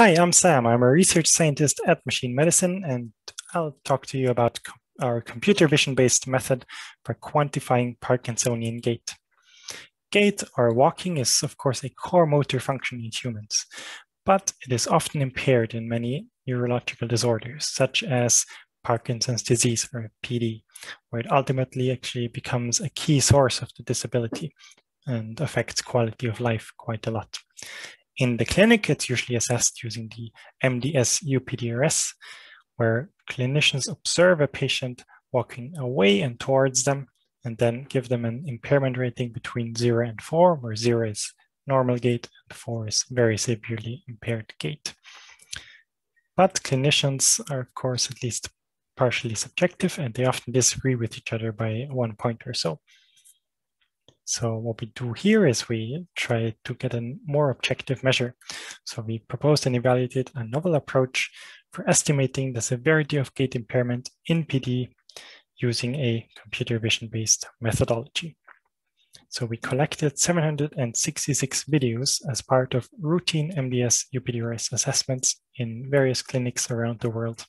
Hi, I'm Sam. I'm a research scientist at Machine Medicine, and I'll talk to you about our computer vision-based method for quantifying Parkinsonian gait. Gait or walking is, of course, a core motor function in humans, but it is often impaired in many neurological disorders, such as Parkinson's disease or PD, where it ultimately actually becomes a key source of the disability and affects quality of life quite a lot. In the clinic, it's usually assessed using the MDS UPDRS, where clinicians observe a patient walking away and towards them, and then give them an impairment rating between zero and four, where zero is normal gait and four is very severely impaired gait. But clinicians are, of course, at least partially subjective, and they often disagree with each other by one point or so. So what we do here is we try to get a more objective measure. So we proposed and evaluated a novel approach for estimating the severity of gait impairment in PD using a computer vision-based methodology. So we collected 766 videos as part of routine MDS UPDRS assessments in various clinics around the world,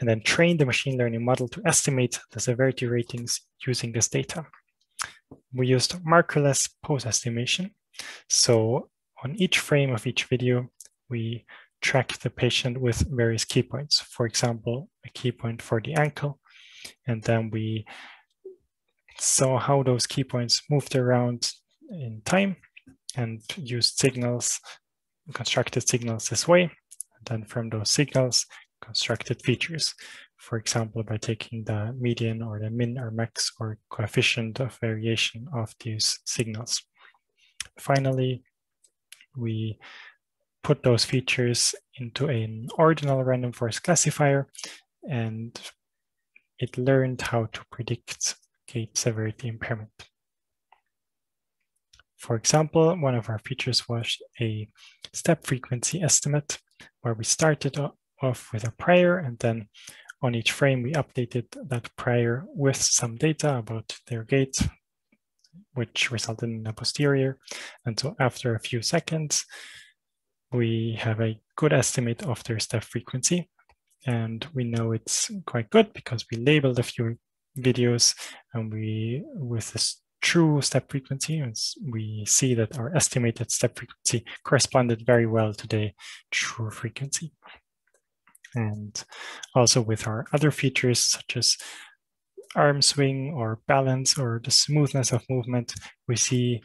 and then trained the machine learning model to estimate the severity ratings using this data we used markerless pose estimation. So on each frame of each video, we track the patient with various key points. For example, a key point for the ankle, and then we saw how those key points moved around in time and used signals, constructed signals this way. And then from those signals, constructed features for example, by taking the median or the min or max or coefficient of variation of these signals. Finally, we put those features into an ordinal random forest classifier and it learned how to predict gait severity impairment. For example, one of our features was a step frequency estimate where we started off with a prior and then on each frame, we updated that prior with some data about their gait, which resulted in a posterior. And so after a few seconds, we have a good estimate of their step frequency. And we know it's quite good because we labeled a few videos and we, with this true step frequency, we see that our estimated step frequency corresponded very well to the true frequency. And also with our other features such as arm swing or balance or the smoothness of movement, we see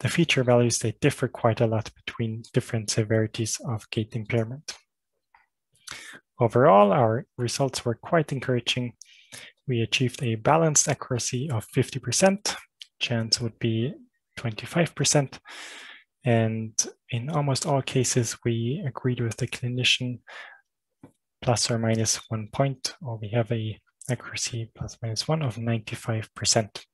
the feature values, they differ quite a lot between different severities of gait impairment. Overall, our results were quite encouraging. We achieved a balanced accuracy of 50%, chance would be 25%. And in almost all cases, we agreed with the clinician plus or minus one point, or we have a accuracy plus minus one of 95%.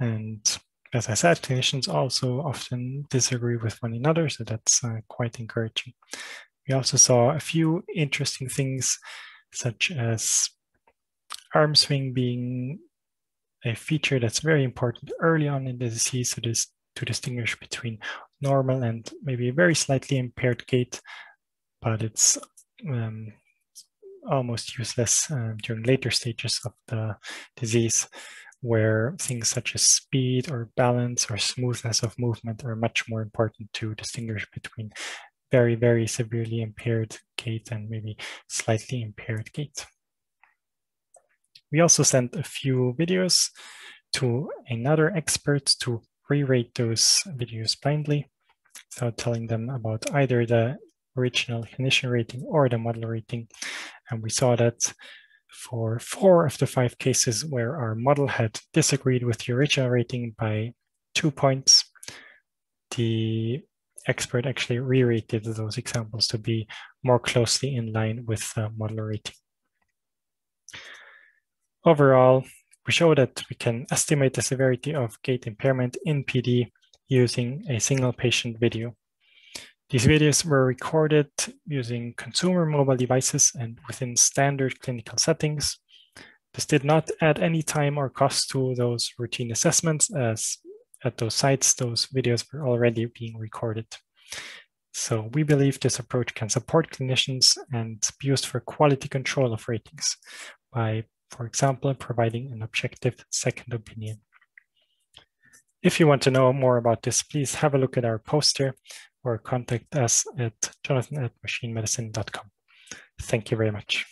And as I said, clinicians also often disagree with one another, so that's uh, quite encouraging. We also saw a few interesting things, such as arm swing being a feature that's very important early on in the disease, so this to distinguish between normal and maybe a very slightly impaired gait but it's um, almost useless uh, during later stages of the disease where things such as speed or balance or smoothness of movement are much more important to distinguish between very, very severely impaired gait and maybe slightly impaired gait. We also sent a few videos to another expert to re-rate those videos blindly. without telling them about either the original clinician rating or the model rating. And we saw that for four of the five cases where our model had disagreed with the original rating by two points, the expert actually re-rated those examples to be more closely in line with the model rating. Overall, we show that we can estimate the severity of gait impairment in PD using a single patient video. These videos were recorded using consumer mobile devices and within standard clinical settings. This did not add any time or cost to those routine assessments as at those sites, those videos were already being recorded. So we believe this approach can support clinicians and be used for quality control of ratings by, for example, providing an objective second opinion. If you want to know more about this, please have a look at our poster or contact us at jonathan at machinemedicine.com. Thank you very much.